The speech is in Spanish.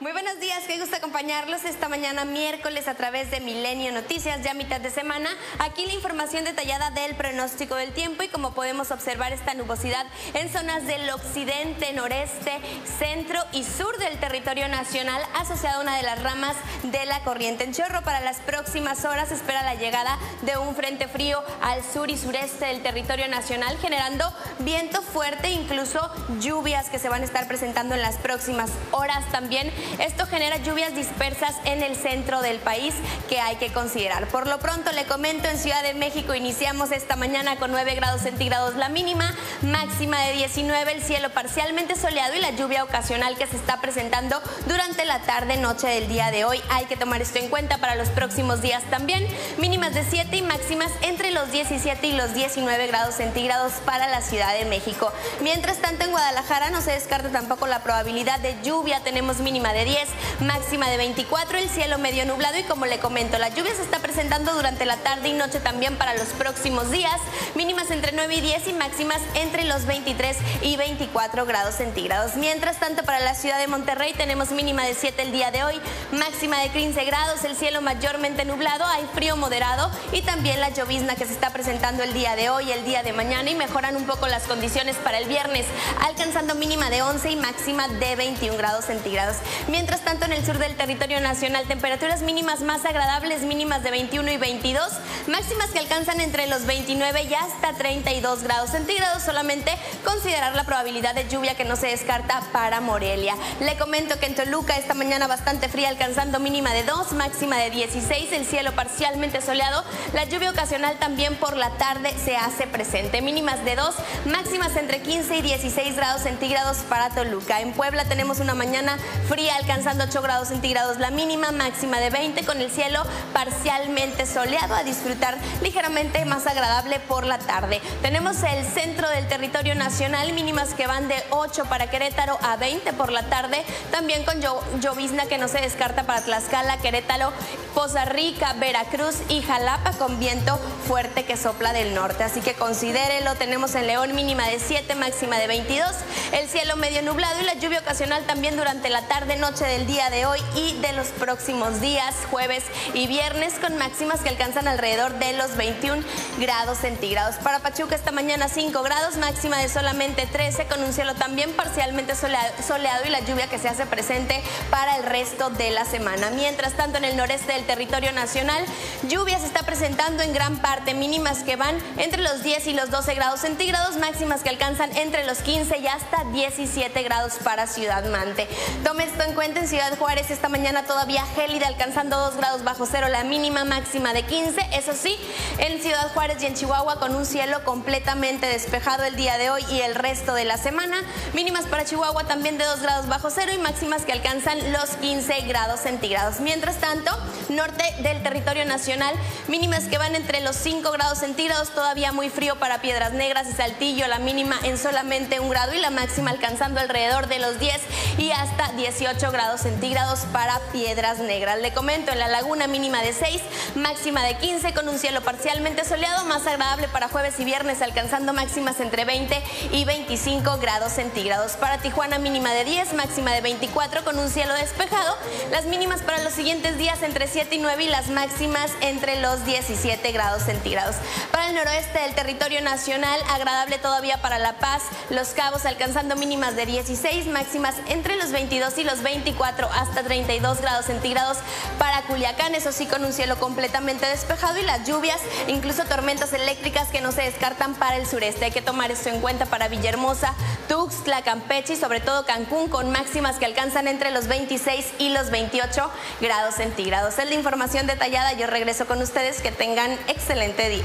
Muy buenos días, qué gusto acompañarlos esta mañana miércoles a través de Milenio Noticias, ya mitad de semana. Aquí la información detallada del pronóstico del tiempo y como podemos observar esta nubosidad en zonas del occidente, noreste, centro y sur del territorio nacional asociada a una de las ramas de la corriente en chorro. Para las próximas horas espera la llegada de un frente frío al sur y sureste del territorio nacional generando viento fuerte, incluso lluvias que se van a estar presentando en las próximas horas también esto genera lluvias dispersas en el centro del país que hay que considerar. Por lo pronto le comento, en Ciudad de México iniciamos esta mañana con 9 grados centígrados la mínima, máxima de 19, el cielo parcialmente soleado y la lluvia ocasional que se está presentando durante la tarde noche del día de hoy. Hay que tomar esto en cuenta para los próximos días también. Mínimas de 7 y máximas entre los 17 y los 19 grados centígrados para la Ciudad de México. Mientras tanto en Guadalajara no se descarta tampoco la probabilidad de lluvia. Tenemos mínima de 10, máxima de 24, el cielo medio nublado y como le comento, la lluvia se está presentando durante la tarde y noche también para los próximos días, mínimas entre 9 y 10 y máximas entre los 23 y 24 grados centígrados. Mientras tanto, para la ciudad de Monterrey tenemos mínima de 7 el día de hoy, máxima de 15 grados, el cielo mayormente nublado, hay frío moderado y también la llovizna que se está presentando el día de hoy, el día de mañana y mejoran un poco las condiciones para el viernes, alcanzando mínima de 11 y máxima de 21 grados centígrados. Mientras tanto, en el sur del territorio nacional, temperaturas mínimas más agradables, mínimas de 21 y 22, máximas que alcanzan entre los 29 y hasta 32 grados centígrados. Solamente considerar la probabilidad de lluvia que no se descarta para Morelia. Le comento que en Toluca esta mañana bastante fría, alcanzando mínima de 2, máxima de 16, el cielo parcialmente soleado. La lluvia ocasional también por la tarde se hace presente. Mínimas de 2, máximas entre 15 y 16 grados centígrados para Toluca. En Puebla tenemos una mañana fría alcanzando 8 grados centígrados la mínima, máxima de 20 con el cielo parcialmente soleado a disfrutar ligeramente más agradable por la tarde. Tenemos el centro del territorio nacional, mínimas que van de 8 para Querétaro a 20 por la tarde, también con llovizna que no se descarta para Tlaxcala, Querétaro, Poza Rica, Veracruz y Jalapa con viento fuerte que sopla del norte. Así que considérelo, tenemos en León mínima de 7, máxima de 22, el cielo medio nublado y la lluvia ocasional también durante la tarde, noche noche del día de hoy y de los próximos días, jueves y viernes, con máximas que alcanzan alrededor de los 21 grados centígrados. Para Pachuca esta mañana 5 grados, máxima de solamente 13, con un cielo también parcialmente soleado, y la lluvia que se hace presente para el resto de la semana. Mientras tanto, en el noreste del territorio nacional, lluvia se está presentando en gran parte, mínimas que van entre los 10 y los 12 grados centígrados, máximas que alcanzan entre los 15 y hasta 17 grados para Ciudad Mante. Tome esto en cuenta en Ciudad Juárez esta mañana todavía gélida, alcanzando 2 grados bajo cero, la mínima máxima de 15. Eso sí, en Ciudad Juárez y en Chihuahua con un cielo completamente despejado el día de hoy y el resto de la semana. Mínimas para Chihuahua también de 2 grados bajo cero y máximas que alcanzan los 15 grados centígrados. Mientras tanto, norte del territorio nacional, mínimas que van entre los 5 grados centígrados, todavía muy frío para Piedras Negras y Saltillo, la mínima en solamente un grado y la máxima alcanzando alrededor de los 10 y hasta 18 grados centígrados para Piedras Negras. Le comento, en la laguna mínima de 6, máxima de 15 con un cielo parcialmente soleado, más agradable para jueves y viernes alcanzando máximas entre 20 y 25 grados centígrados. Para Tijuana mínima de 10, máxima de 24 con un cielo despejado. Las mínimas para los siguientes días entre 7 y 9 y las máximas entre los 17 grados centígrados. Para el noroeste del territorio nacional, agradable todavía para La Paz, Los Cabos alcanzando mínimas de 16, máximas entre los 22 y los 20 24 hasta 32 grados centígrados para Culiacán, eso sí con un cielo completamente despejado y las lluvias, incluso tormentas eléctricas que no se descartan para el sureste. Hay que tomar esto en cuenta para Villahermosa, Tuxtla, Campeche y sobre todo Cancún con máximas que alcanzan entre los 26 y los 28 grados centígrados. Es la información detallada, yo regreso con ustedes, que tengan excelente día.